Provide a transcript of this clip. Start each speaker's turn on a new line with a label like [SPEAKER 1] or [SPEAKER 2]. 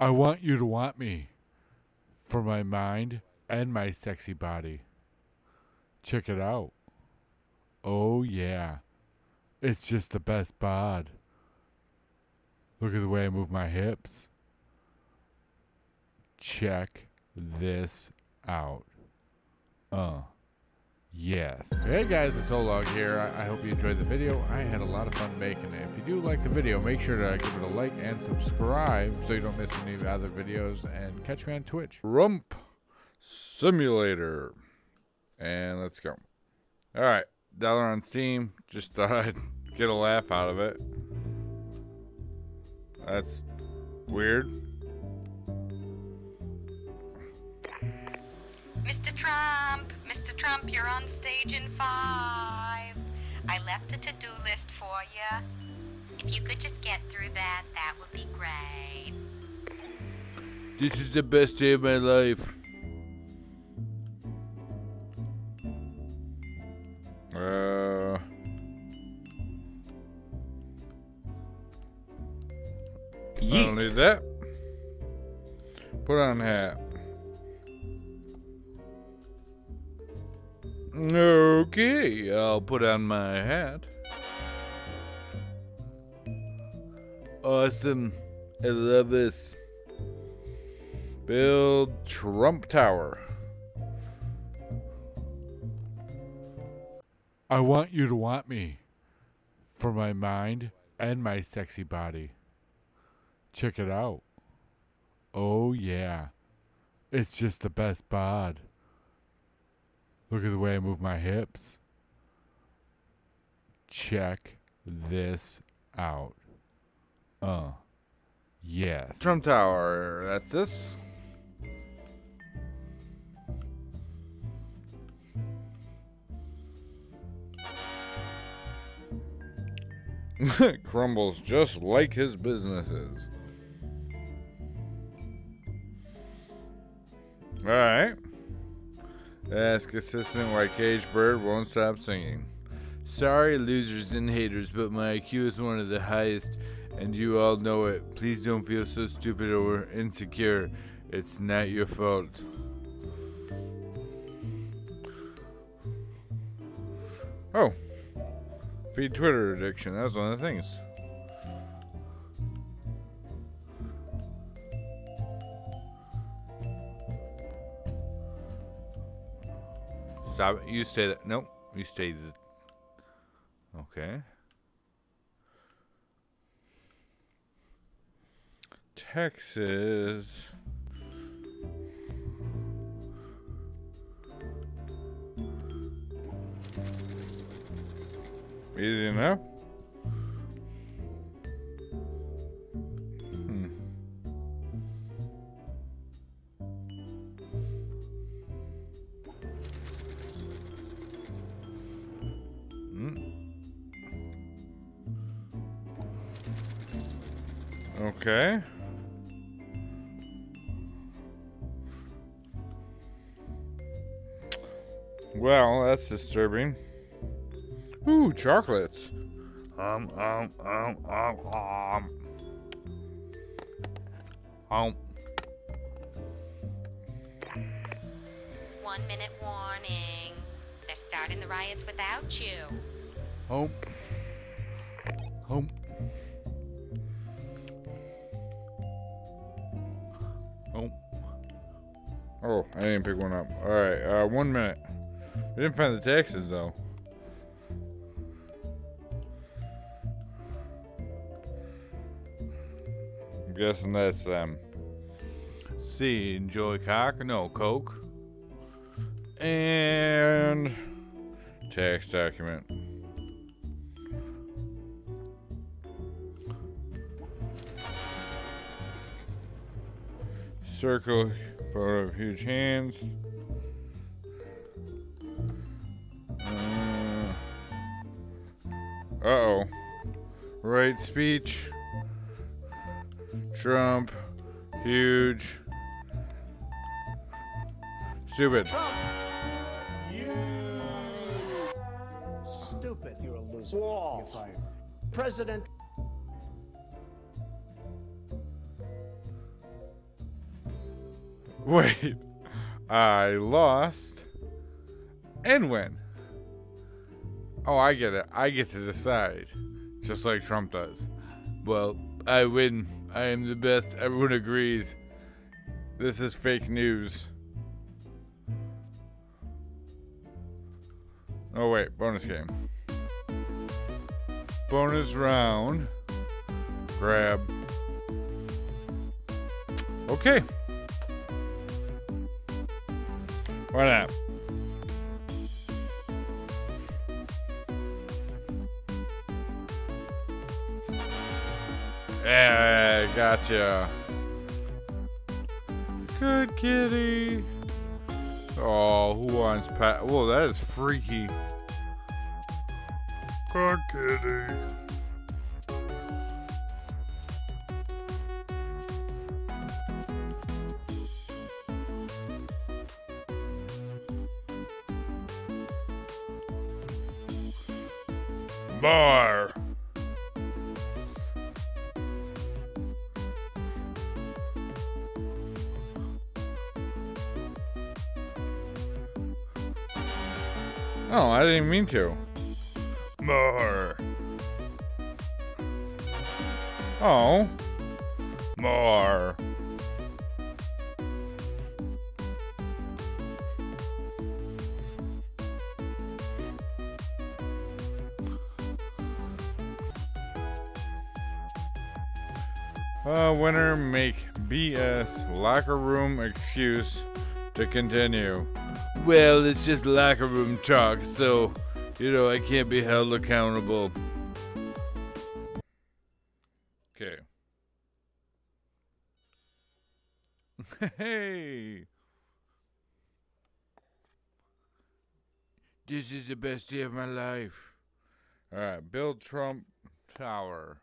[SPEAKER 1] I want you to want me for my mind and my sexy body. Check it out. Oh, yeah. It's just the best bod. Look at the way I move my hips. Check this out. Uh. Yes. Hey guys, it's Olog here. I, hope you enjoyed the video. I had a lot of fun making it. If you do like the video, make sure to give it a like and subscribe so you don't miss any other videos. And catch me on Twitch. Trump Simulator. And let's go. Alright, dollar on Steam. Just thought I'd get a laugh out of it. That's weird.
[SPEAKER 2] Mr. Trump, Mr. Trump, you're on stage in five. I left a to-do list for you. If you could just get through that, that would be great.
[SPEAKER 1] This is the best day of my life. Uh... I don't need that. Put on hat. Okay, I'll put on my hat. Awesome. I love this. Build Trump Tower. I want you to want me for my mind and my sexy body. Check it out. Oh, yeah. It's just the best bod. Look at the way I move my hips. Check this out. Uh. Yes.
[SPEAKER 3] Trump Tower. That's this. Crumbles just like his businesses. Alright. Ask assistant why Cage Bird won't stop singing. Sorry, losers and haters, but my IQ is one of the highest, and you all know it. Please don't feel so stupid or insecure. It's not your fault. Oh. Feed Twitter addiction. That was one of the things. Stop it. You stay there. Nope. You stay. Th okay. Texas. Easy enough. Okay. Well, that's disturbing. Ooh, chocolates. Um, um, um, um, um. Um.
[SPEAKER 2] One minute warning. They're starting the riots without you.
[SPEAKER 1] Home. Home.
[SPEAKER 3] Oh, I didn't pick one up. Alright, uh, one minute. We didn't find the taxes, though. I'm guessing that's them.
[SPEAKER 1] C. Enjoy cock? No, coke.
[SPEAKER 3] And tax document. Circle photo of huge hands. Uh oh. Right speech. Trump. Huge. Stupid. Trump. You.
[SPEAKER 4] Stupid. You're a loser. You're fired. President.
[SPEAKER 3] Wait. I lost and win. Oh, I get it. I get to decide. Just like Trump does. Well, I win. I am the best. Everyone agrees. This is fake news. Oh, wait. Bonus game. Bonus round. Grab. Okay. Why not? Yeah, gotcha. Good kitty. Oh, who wants pat? Whoa, that is freaky. Good kitty. Bar. Oh, I didn't mean to. More. Oh. More. Uh, winner make BS locker room excuse to continue. Well, it's just locker room talk, so, you know, I can't be held accountable. Okay. Hey! This is the best day of my life. Alright, build Trump Tower.